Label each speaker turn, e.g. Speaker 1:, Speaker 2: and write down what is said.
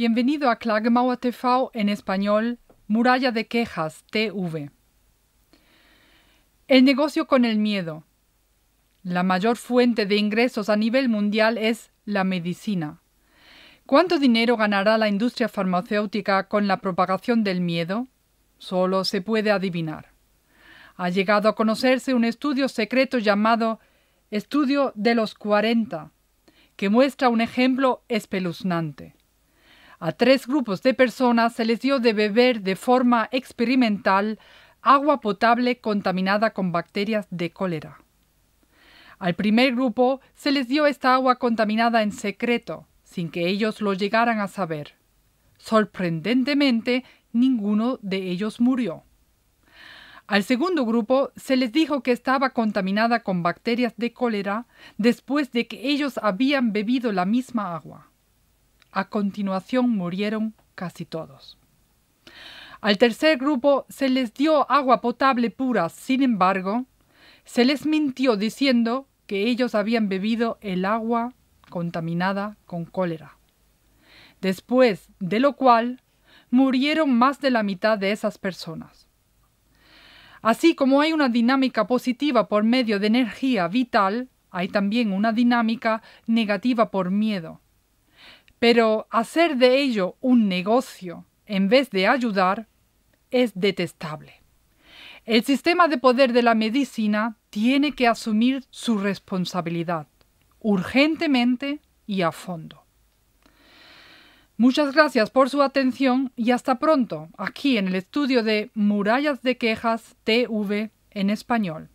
Speaker 1: Bienvenido a Klagemauer TV en español, Muralla de Quejas TV. El negocio con el miedo. La mayor fuente de ingresos a nivel mundial es la medicina. ¿Cuánto dinero ganará la industria farmacéutica con la propagación del miedo? Solo se puede adivinar. Ha llegado a conocerse un estudio secreto llamado Estudio de los 40, que muestra un ejemplo espeluznante. A tres grupos de personas se les dio de beber de forma experimental agua potable contaminada con bacterias de cólera. Al primer grupo se les dio esta agua contaminada en secreto, sin que ellos lo llegaran a saber. Sorprendentemente, ninguno de ellos murió. Al segundo grupo se les dijo que estaba contaminada con bacterias de cólera después de que ellos habían bebido la misma agua. A continuación murieron casi todos. Al tercer grupo se les dio agua potable pura, sin embargo, se les mintió diciendo que ellos habían bebido el agua contaminada con cólera. Después de lo cual murieron más de la mitad de esas personas. Así como hay una dinámica positiva por medio de energía vital, hay también una dinámica negativa por miedo. Pero hacer de ello un negocio en vez de ayudar es detestable. El sistema de poder de la medicina tiene que asumir su responsabilidad, urgentemente y a fondo. Muchas gracias por su atención y hasta pronto aquí en el estudio de Murallas de Quejas TV en español.